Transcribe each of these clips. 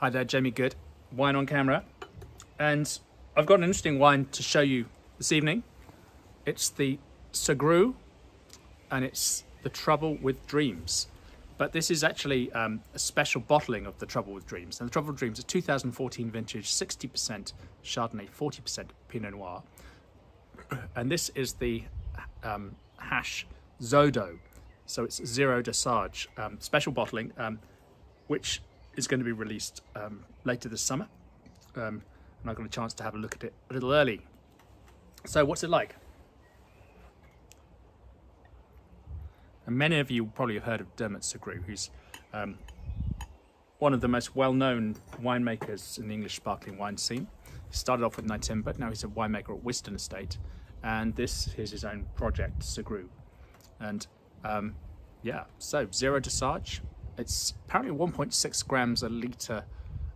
Hi there, Jamie Goode, wine on camera. And I've got an interesting wine to show you this evening. It's the Sugrue and it's the Trouble with Dreams. But this is actually um, a special bottling of the Trouble with Dreams. And the Trouble with Dreams is 2014 vintage, 60% Chardonnay, 40% Pinot Noir. And this is the um, hash Zodo. So it's zero dosage, um, special bottling, um, which is going to be released um, later this summer. Um, and I got a chance to have a look at it a little early. So what's it like? And many of you probably have heard of Dermot Sugrue, who's um, one of the most well-known winemakers in the English sparkling wine scene. He started off with Nyetimber, but now he's a winemaker at Wiston Estate, and this is his own project, Sugrue. And um, yeah, so zero dosage, it's apparently 1.6 grams a litre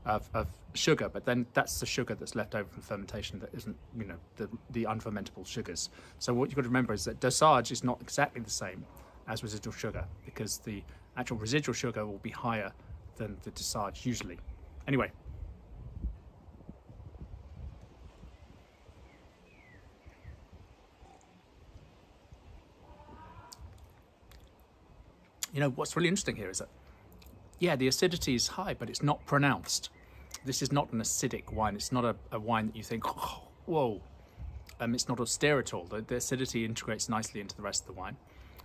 of, of, sugar, but then that's the sugar that's left over from fermentation that isn't, you know, the, the unfermentable sugars. So what you've got to remember is that dosage is not exactly the same as residual sugar because the actual residual sugar will be higher than the dosage usually. Anyway, you know, what's really interesting here is that yeah, the acidity is high, but it's not pronounced. This is not an acidic wine. It's not a, a wine that you think, oh, whoa. Um, it's not austere at all. The, the, acidity integrates nicely into the rest of the wine.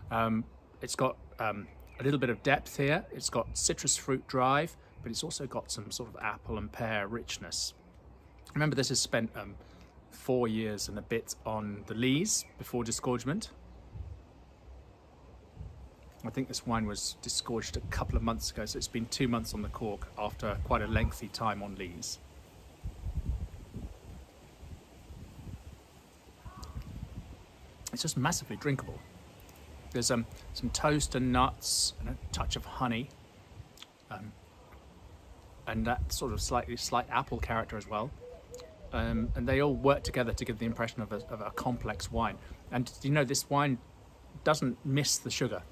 Um, it's got um, a little bit of depth here. It's got citrus fruit drive, but it's also got some sort of apple and pear richness. Remember, this has spent um, four years and a bit on the lees before disgorgement. I think this wine was disgorged a couple of months ago, so it's been two months on the cork after quite a lengthy time on lees. It's just massively drinkable. There's um, some toast and nuts and a touch of honey. Um, and that sort of slightly slight apple character as well. Um, and they all work together to give the impression of a, of a complex wine. And you know, this wine doesn't miss the sugar.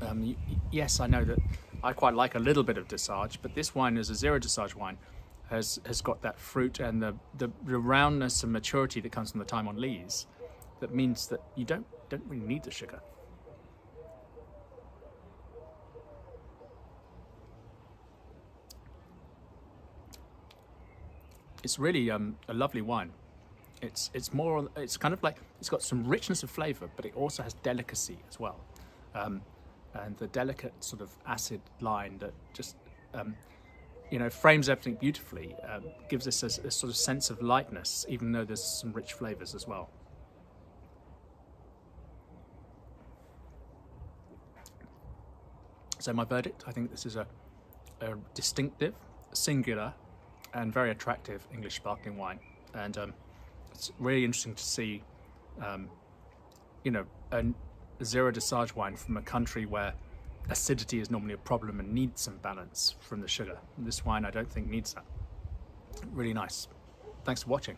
Um, yes, I know that I quite like a little bit of dosage, but this wine is a zero dosage wine. Has, has got that fruit and the, the, the roundness and maturity that comes from the time on lees that means that you don't, don't really need the sugar. It's really um, a lovely wine. It's, it's more, it's kind of like, it's got some richness of flavour, but it also has delicacy as well. Um, and the delicate sort of acid line that just um, you know frames everything beautifully uh, gives us a, a, sort of sense of lightness even though there's some rich flavors as well. So my verdict I think this is a, a distinctive singular and very attractive English sparkling wine. And um, it's really interesting to see um, you know an zero dosage wine from a country where acidity is normally a problem and needs some balance from the sugar. This wine I don't think needs that. Really nice. Thanks for watching.